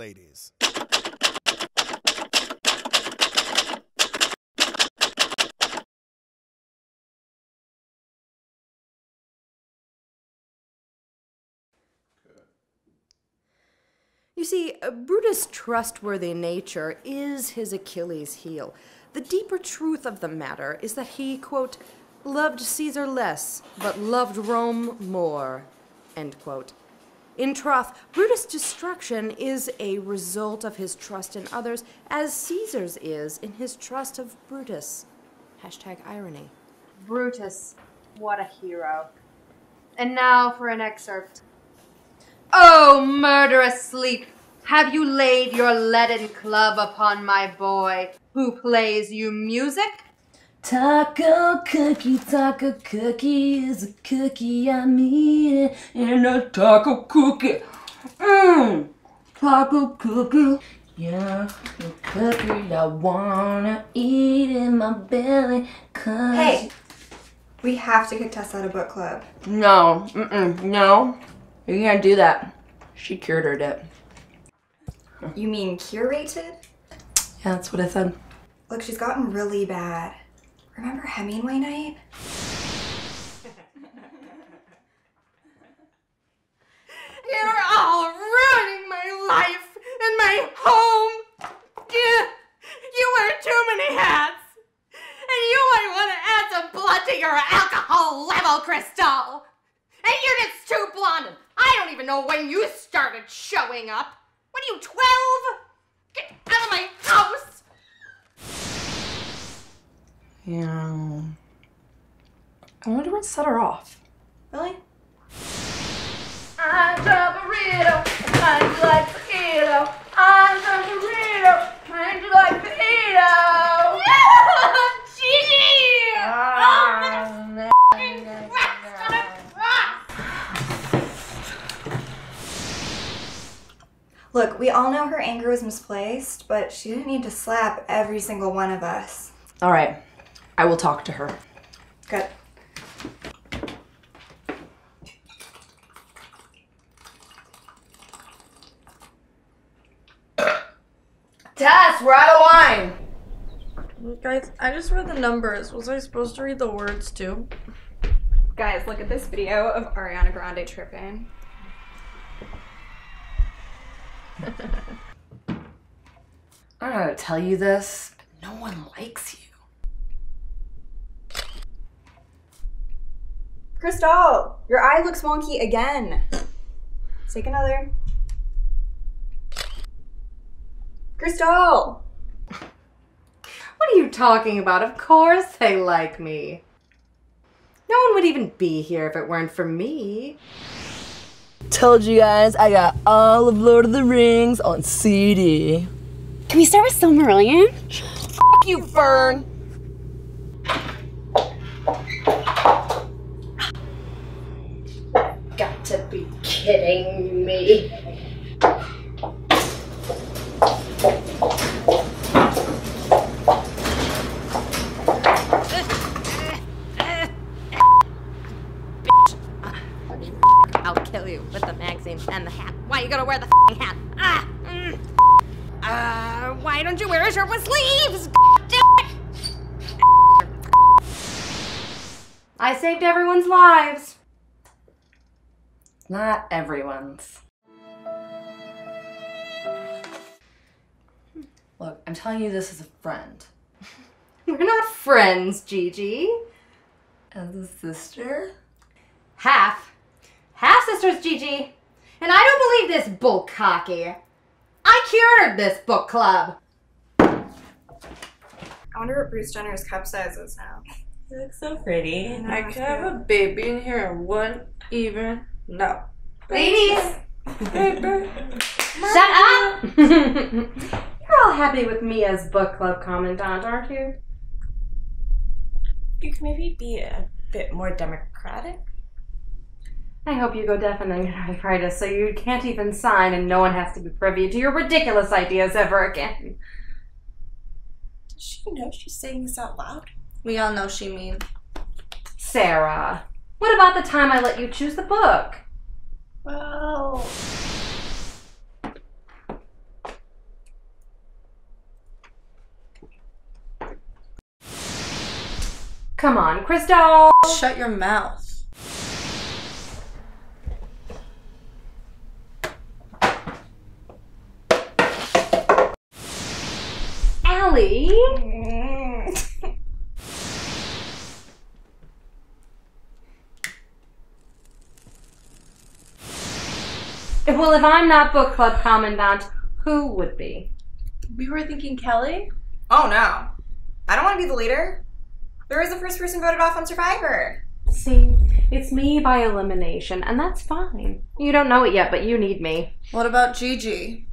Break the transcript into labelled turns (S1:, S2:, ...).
S1: ladies.
S2: You see, uh, Brutus' trustworthy nature is his Achilles' heel. The deeper truth of the matter is that he, quote, loved Caesar less, but loved Rome more, end quote. In troth, Brutus' destruction is a result of his trust in others, as Caesar's is in his trust of Brutus. Hashtag irony.
S3: Brutus, what a hero. And now for an excerpt. Oh, murderous sleep, have you laid your leaden club upon my boy, who plays you music?
S4: Taco cookie, taco cookie is a cookie I'm eating in a taco cookie. Mmm, taco cookie. Yeah, a cookie I wanna eat in my belly. Cause
S5: Hey, we have to kick Tess out of book club.
S4: No, mm-mm, no. You can't do that. She cured it.
S5: You mean curated?
S4: Yeah, that's what I said.
S5: Look, she's gotten really bad. Remember Hemingway night?
S3: You're all ruining my life and my home. You, you wear too many hats. And you might want to add some blood to your alcohol level, Khryztahll. And you're just too blonde. I don't even know when you started showing up. What are you, 12? Get out of my house.
S4: Yeah. I wonder what set her off.
S5: Really? Look, we all know her anger was misplaced, but she didn't need to slap every single one of us.
S4: All right. I will talk to her.
S5: Good.
S4: Tess, we're out of wine.
S6: Guys, I just read the numbers. Was I supposed to read the words too?
S5: Guys, look at this video of Ariana Grande tripping.
S4: I don't know how to tell you this, but no one likes you.
S5: Khryztahll, your eye looks wonky again. Take another. Khryztahll!
S2: What are you talking about? Of course they like me. No one would even be here if it weren't for me.
S4: Told you guys I got all of Lord of the Rings on CD.
S7: Can we start with Silmarillion?
S4: Fuck you, Fern.
S2: Got to be kidding me. I'll kill you with the magazine and gotta wear the hat? Ah! mm. Uh, why don't you wear a shirt with sleeves? I saved everyone's lives.
S4: Not everyone's. Look, I'm telling you this as a friend.
S2: We're not friends, Gigi.
S4: As a sister?
S2: Half. Half sisters, Gigi. And I don't believe this bull cocky. I cured this book club.
S5: I wonder what Bruce Jenner's cup size is now.
S6: You look so pretty.
S5: know,
S6: I could have a baby in here and one even. No.
S2: Ladies,
S6: Baby.
S2: shut up! You're all happy with me as book club commandant, aren't you?
S6: You can maybe be a bit more democratic.
S2: I hope you go deaf and then get arthritis so you can't even sign and no one has to be privy to your ridiculous ideas ever again.
S6: Does she know she's saying this out loud? We all know she means.
S2: Sarah, what about the time I let you choose the book?
S6: Well.
S2: Come on, Khryztahll!
S6: Shut your mouth.
S2: Allie! Well, if I'm not book club commandant, who would be?
S6: We were thinking Kelly?
S5: Oh no. I don't want to be the leader. There was the first person voted off on Survivor.
S2: See, it's me by elimination, and that's fine. You don't know it yet, but you need me.
S6: What about
S1: G.G.?